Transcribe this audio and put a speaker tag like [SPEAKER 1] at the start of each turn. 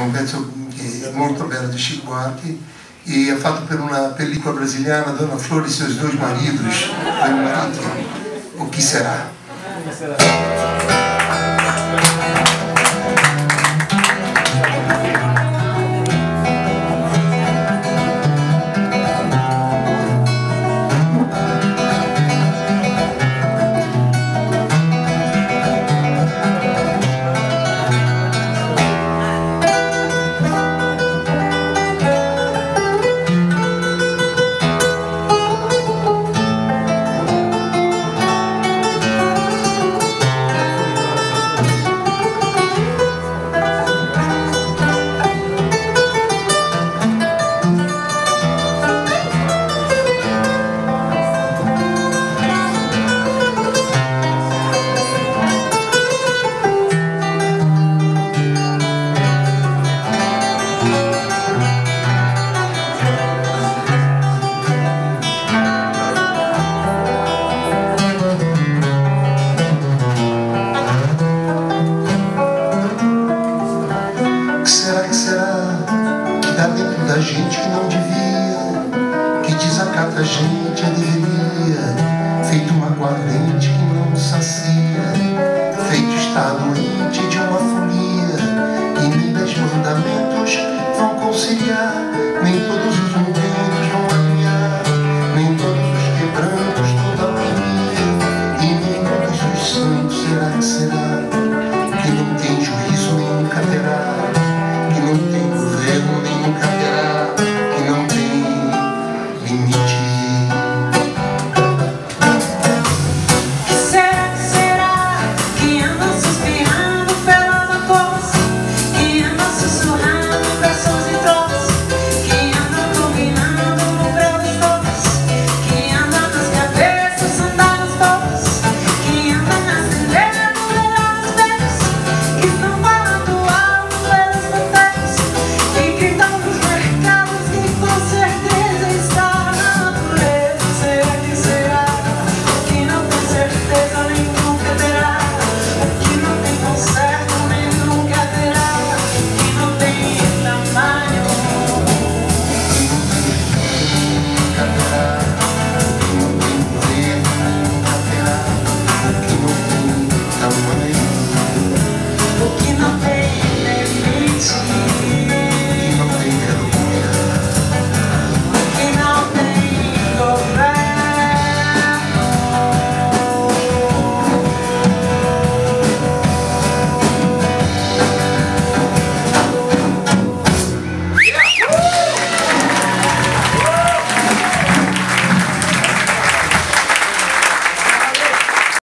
[SPEAKER 1] un pezzo che è molto bello di Chico Buarque e è fatto per una pellicola brasiliana, Dona Flor e seus dois maridos, marito, o que será? O que será? da gente que não devia, que desacata a gente a deveria, feito uma sacia.